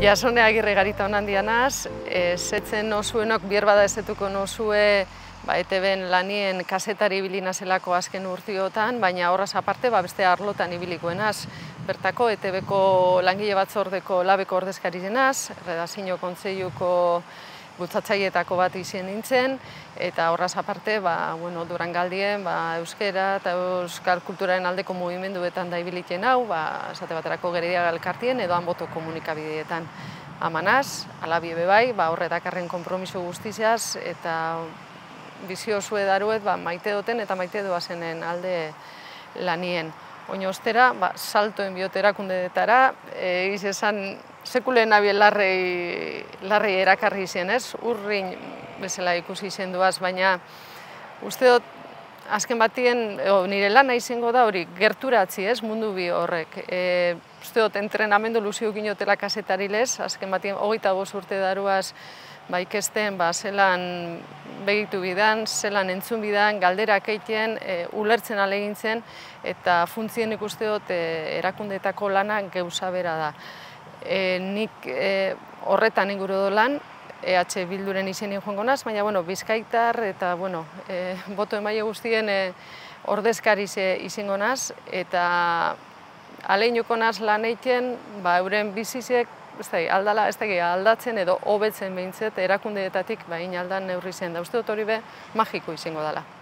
Jasone agirre garita honan dianaz, e, zetzen osuenok bier bada ezetuko nosue ba, ETB-en lanien kasetari bilina zelako azken urtiotan, baina horraz aparte ba, beste arlotan ibilikoenaz. Bertako ETB-ko langile batzordeko labeko ordezkari denaz, redazio kontzeiuko bultzatzaietako bat izien nintzen, eta horraz aparte, ba, bueno, durangaldien, ba, euskera eta euskal kulturaren aldeko mugimenduetan da ibiliten hau, ba, esate baterako geredia galkartien edo hanboto komunikabideetan. Amanaz, alabi bai, ba, horre dakarren kompromiso guztiziaz, eta bizio zue daruet, ba, maite duten eta maite doazenen alde lanien. Oino ostera, ba, saltoen bioterakundeetara, egiz esan, sekulen nabi larrei, larrei erakarri zen, ez? Urrin bezala ikusi zen duaz, baina uste dut, azken batien, o, nire lana izango da hori, gerturatzi, ez, mundu bi horrek. E, uste dut, entrenamendu luzio ginotela kasetari lez, azken batien, hogeita goz urte daruaz, ba, ikesten, ba, zelan begitu bidan, zelan entzun bidan, galderak eitien, e, ulertzen alegintzen, eta funtzien ikuste dut e, erakundetako lana geuza bera da e, nik e, horretan inguru do lan, EH Bilduren izenien joango naz, baina bueno, bizkaitar eta bueno, e, boto emaile guztien e, ordezkari izango naz, eta aleinuko naz lan eiken, ba, euren bizizek, ez da, aldala, ez da, aldatzen edo hobetzen behintzet erakundeetatik bain aldan neurri zen, da uste dut hori be magiko izango dela.